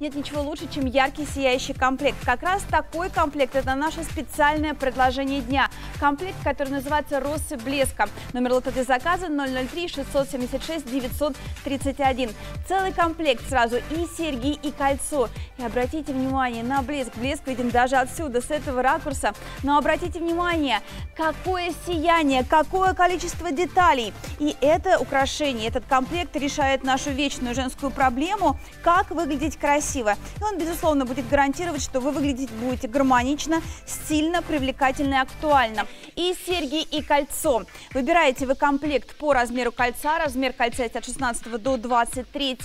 Нет ничего лучше, чем яркий сияющий комплект. Как раз такой комплект – это наше специальное предложение дня. Комплект, который называется «Россы блеска». Номер для заказа 003 676 931. Целый комплект сразу и серьги, и кольцо. И обратите внимание на блеск. Блеск виден даже отсюда, с этого ракурса. Но обратите внимание, какое сияние, какое количество деталей. И это украшение, этот комплект решает нашу вечную женскую проблему, как выглядеть красиво. И он, безусловно, будет гарантировать, что вы выглядеть будете гармонично, стильно, привлекательно и актуально. И серьги, и кольцо. Выбираете вы комплект по размеру кольца. Размер кольца есть от 16 до 23.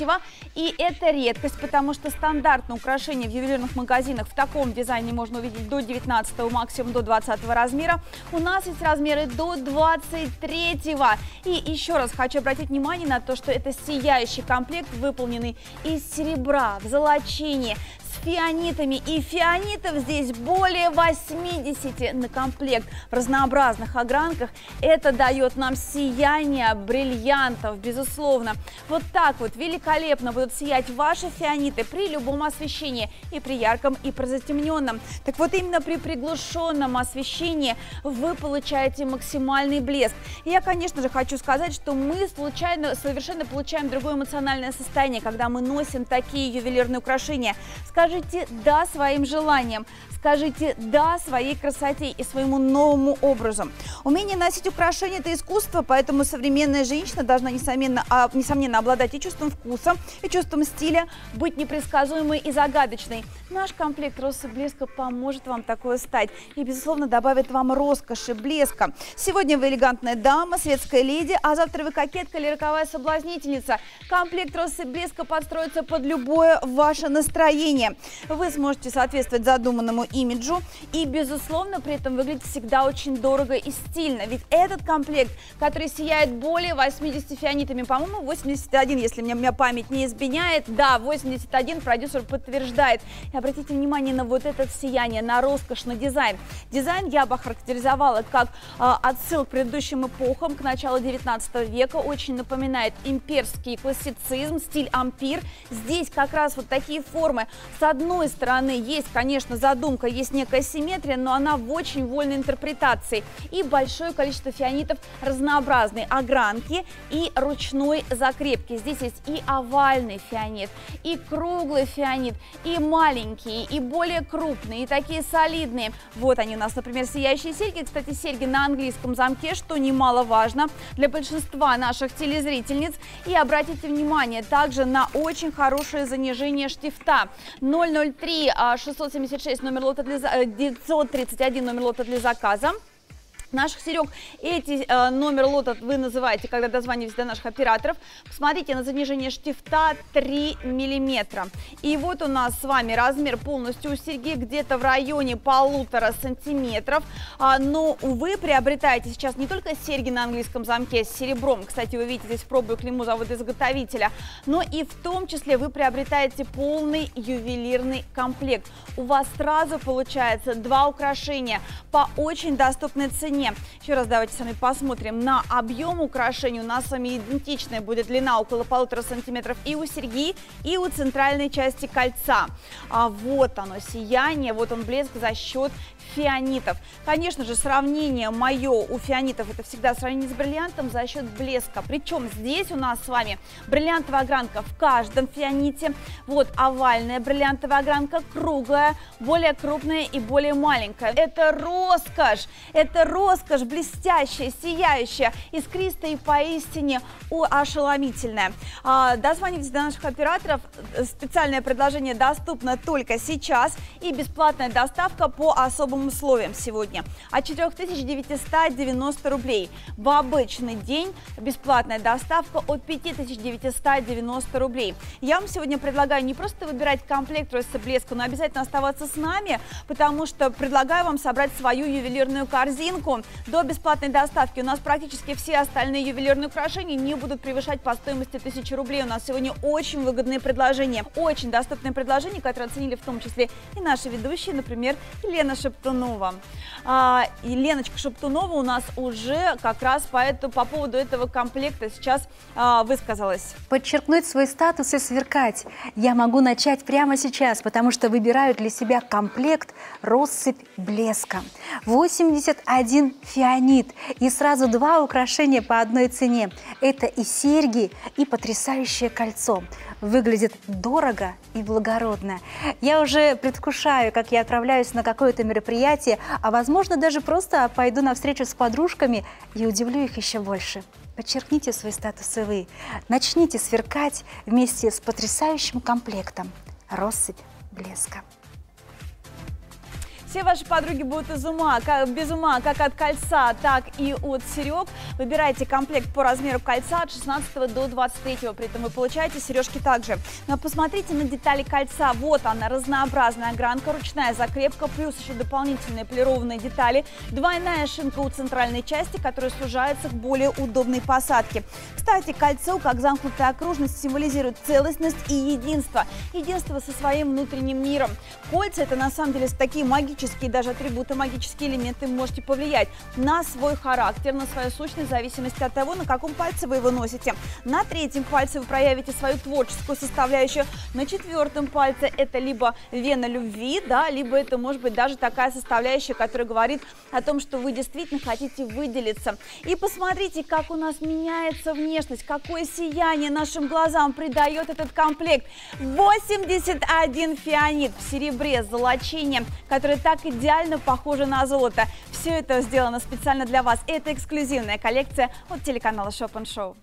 И это редкость, потому что стандартное украшение в ювелирных магазинах в таком дизайне можно увидеть до 19, максимум до 20 размера. У нас есть размеры до 23. И еще раз хочу обратить внимание на то, что это сияющий комплект, выполненный из серебра в золочение фианитами. И фианитов здесь более 80 на комплект в разнообразных огранках. Это дает нам сияние бриллиантов, безусловно. Вот так вот великолепно будут сиять ваши фианиты при любом освещении. И при ярком, и при затемненном. Так вот именно при приглушенном освещении вы получаете максимальный блеск. Я, конечно же, хочу сказать, что мы случайно совершенно получаем другое эмоциональное состояние, когда мы носим такие ювелирные украшения. Скажите «да» своим желаниям, скажите «да» своей красоте и своему новому образу. Умение носить украшения – это искусство, поэтому современная женщина должна, несомненно, а, несомненно обладать и чувством вкуса, и чувством стиля, быть непредсказуемой и загадочной. Наш комплект «Росы блеска» поможет вам такое стать и, безусловно, добавит вам роскоши, блеска. Сегодня вы элегантная дама, светская леди, а завтра вы кокетка или роковая соблазнительница. Комплект «Росы блеска» подстроится под любое ваше настроение. Вы сможете соответствовать задуманному имиджу и, безусловно, при этом выглядит всегда очень дорого и стильно. Ведь этот комплект, который сияет более 80 фианитами, по-моему, 81, если мне меня память не изменяет, да, 81 продюсер подтверждает. И обратите внимание на вот это сияние, на роскошь, на дизайн. Дизайн я бы охарактеризовала как э, отсыл к предыдущим эпохам, к началу 19 века, очень напоминает имперский классицизм, стиль ампир. Здесь как раз вот такие формы. С одной стороны есть, конечно, задумка есть некая симметрия, но она в очень вольной интерпретации. И большое количество фианитов разнообразной огранки и ручной закрепки. Здесь есть и овальный фианит, и круглый фианит, и маленькие, и более крупные, и такие солидные. Вот они у нас, например, сияющие серьги. Кстати, серьги на английском замке, что немаловажно для большинства наших телезрительниц. И обратите внимание также на очень хорошее занижение штифта. 003 676 номер лота для, 931 э, номер лота для заказа наших серег. Эти э, номер лота вы называете, когда дозваниваетесь до наших операторов. Посмотрите на занижение штифта 3 миллиметра. И вот у нас с вами размер полностью у серьги где-то в районе полутора сантиметров. А, но, увы, приобретаете сейчас не только серьги на английском замке с серебром, кстати, вы видите здесь пробую клейму завода-изготовителя, но и в том числе вы приобретаете полный ювелирный комплект. У вас сразу получается два украшения по очень доступной цене длине. Еще раз давайте с вами посмотрим на объем украшений. У нас с вами идентичная будет длина около полутора сантиметров и у серьги, и у центральной части кольца. А вот оно сияние, вот он блеск за счет фианитов. Конечно же, сравнение мое у фианитов это всегда сравнение с бриллиантом за счет блеска. Причем здесь у нас с вами бриллиантовая огранка в каждом фианите. Вот овальная бриллиантовая огранка, круглая, более крупная и более маленькая. Это роскошь, это роскошь блестящая, сияющая, искристая и поистине ошеломительная. Дозвонитесь до наших операторов. Специальное предложение доступно только сейчас и бесплатная доставка по особым условиям сегодня от 4990 рублей. В обычный день бесплатная доставка от 5990 рублей. Я вам сегодня предлагаю не просто выбирать комплект Ройса Блеска, но обязательно оставаться с нами, потому что предлагаю вам собрать свою ювелирную корзинку до бесплатной доставки. У нас практически все остальные ювелирные украшения не будут превышать по стоимости 1000 рублей. У нас сегодня очень выгодные предложения, очень доступные предложения, которые оценили в том числе и наши ведущие, например, Шептова Шептунова. А, и Леночка Шептунова у нас уже как раз по, это, по поводу этого комплекта сейчас а, высказалась. Подчеркнуть свой статус и сверкать я могу начать прямо сейчас, потому что выбираю для себя комплект «Россыпь блеска». 81 фианит и сразу два украшения по одной цене. Это и серьги, и потрясающее кольцо. Выглядит дорого и благородно. Я уже предвкушаю, как я отправляюсь на какое-то мероприятие, а возможно даже просто пойду на встречу с подружками и удивлю их еще больше. Подчеркните свой статус и вы. Начните сверкать вместе с потрясающим комплектом «Россыпь блеска». Все ваши подруги будут из ума, как, без ума как от кольца, так и от серег. Выбирайте комплект по размеру кольца от 16 до 23, при этом вы получаете сережки также. Но посмотрите на детали кольца, вот она, разнообразная огранка, ручная закрепка, плюс еще дополнительные полированные детали, двойная шинка у центральной части, которая сужается к более удобной посадке. Кстати, кольцо, как замкнутая окружность, символизирует целостность и единство. Единство со своим внутренним миром. Кольца это на самом деле такие магические магические, даже атрибуты, магические элементы можете повлиять на свой характер, на свою сущность, в зависимости от того, на каком пальце вы его носите. На третьем пальце вы проявите свою творческую составляющую. На четвертом пальце это либо вена любви, да, либо это может быть даже такая составляющая, которая говорит о том, что вы действительно хотите выделиться. И посмотрите, как у нас меняется внешность, какое сияние нашим глазам придает этот комплект. 81 фианит в серебре с золочением, который так так идеально похоже на золото. Все это сделано специально для вас. Это эксклюзивная коллекция от телеканала Shop Show.